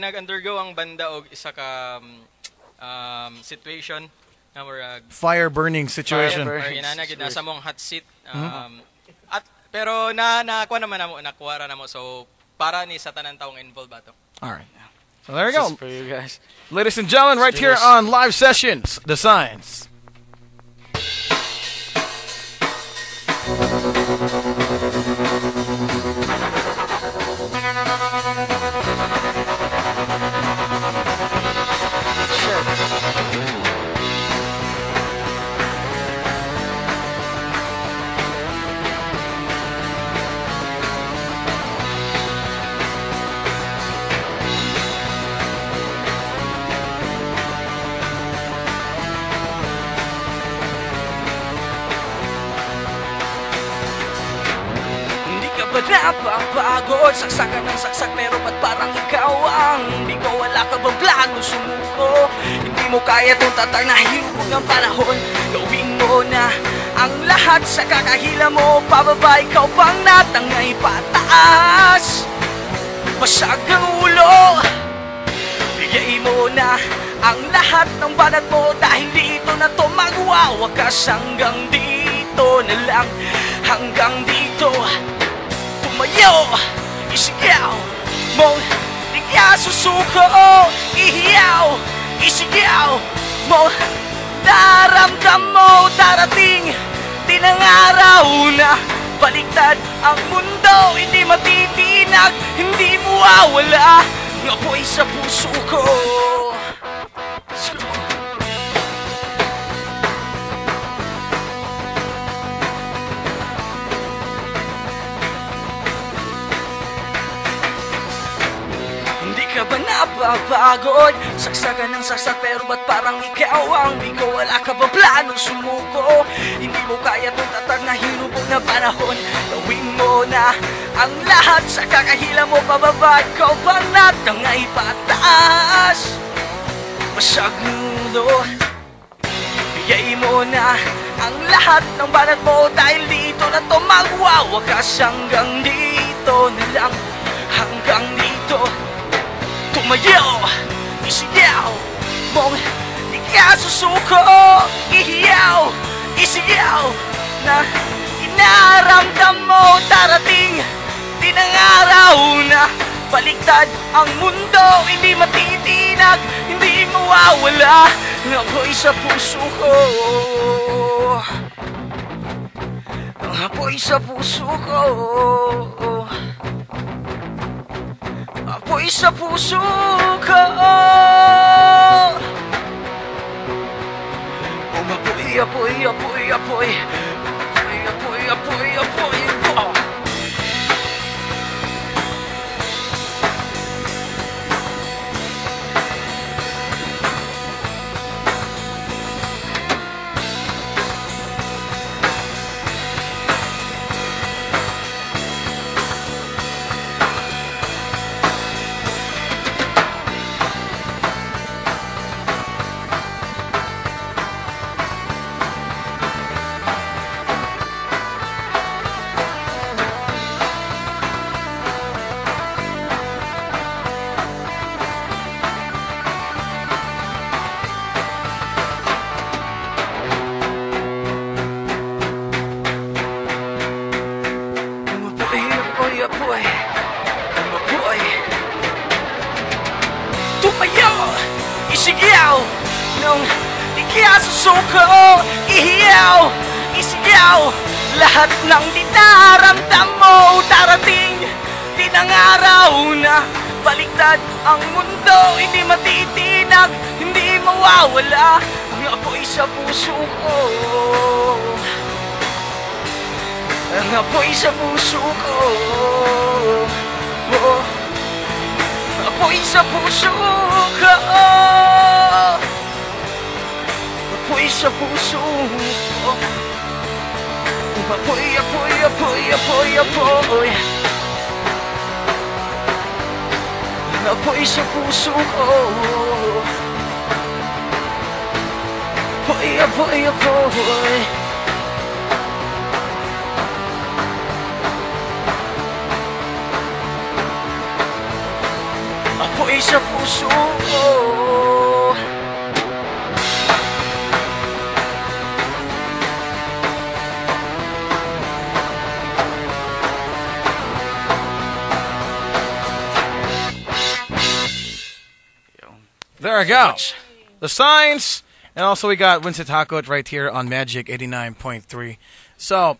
nag-undergo ang banda og isa ka um, um, situation na murag Fire burning situation. Fire inana gid nasa mong hot seat um, at pero na nakuha naman namo nakuha namo so para ni sa tanan taong involved ato. All right. So there you This is go. for you guys. Ladies and gentlemen, right here on Live Sessions, The Science. Hindi ka ba napapagod? Saksakan ng saksak pero ba't parang ikaw ang Hindi ko? Wala ka bang plano? Sumuko? Hindi mo kaya tong tatar na hirupog ng panahon. Gawin mo na ang lahat sa kakahila mo. Pababa ikaw pang natangay pataas. Basag ang ulo. Bigay mo na ang lahat ng banat mo. Dahil dito na to magwawakas. Hanggang dito na lang. Hanggang dito Tumayo Isigaw Mong Di ka susuko Ihiyaw Isigaw Mo Daramdam mo Darating Din ang araw na Baliktad ang mundo Hindi matitinag Hindi mo awala Ng apoy sa puso ko ba napapagod? Saksakan ng saksak pero ba't parang ikaw ang Di ko wala ka ba plano? Sumuko? Hindi mo kaya tong tatag na hinubog na panahon. Gawin mo na ang lahat sa kakahila mo. Pababa Ikaw bang natangay pataas? Basag nulo Bigay mo na ang lahat ng banat mo. Dahil dito na to magwawakas Hanggang dito na lang. Hanggang dito Tumayo Isigaw Mong di ka susuko Ihiyaw. Isigaw Na inaramdam mo. Darating Din ang araw na Baliktad ang mundo. Hindi matitinag Hindi mawawala apoy sa puso ko. Ang apoy sa puso ko Apoy sa puso ko Umapoy, apoy, apoy Umapoy Tumayo. Isigaw Nung di kaya susuko Ihiyaw. Isigaw Lahat ng dinaramdam mo Darating. Din ang araw na Baliktad ang mundo. Hindi matitinag Hindi mawawala. Ang apoy sa puso ko ang apoy sa puso ko. Oh, Apoy sa puso ko Apoy sa puso ko. Apoy, apoy, apoy, apoy, apoy. Apoy sa puso ko. Apoy, apoy, apoy sa puso ko There I go. The signs. And also we got Winston Taco right here on Magic 89.3. So